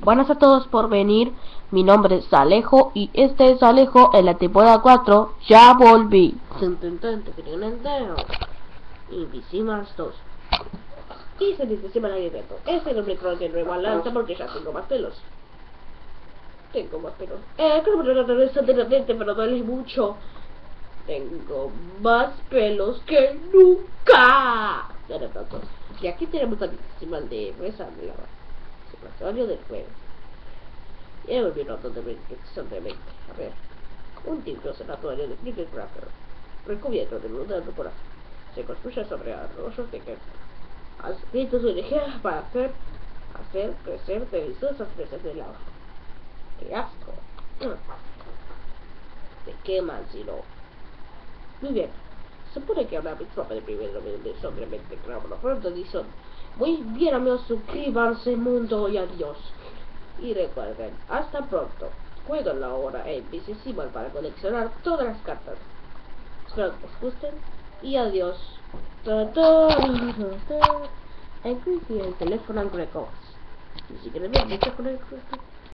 Buenas a todos por venir. Mi nombre es Alejo y este es Alejo en la temporada 4. Ya volví. Invisimas 2. Y se dice reto. Este es el micro de nueva lanza porque ya tengo más pelos. Tengo más pelos. Eh, creo que no es anteriormente, pero duele mucho. Tengo más pelos que nunca. Y aquí tenemos a Decimal de Mesa Santuario del Juego. Y volví a exactamente. A ver. Un título santuario de Flickercracker. Recubierto de luz de por Se construye sobre arroyos de que has visto su energía para hacer, hacer crecer deliciosas fresas de lava. ¡Qué asco! ¿De qué man si no? Muy bien. Se supone que ahora mi tropa de primero de sobremente claro, pronto dicen muy bien amigos, suscríbanse mundo y adiós. Y recuerden, hasta pronto. Jueguen la hora en Vicesimal para coleccionar todas las cartas. Espero que les gusten y adiós. En el teléfono en Greco. Y si quieren ver, con el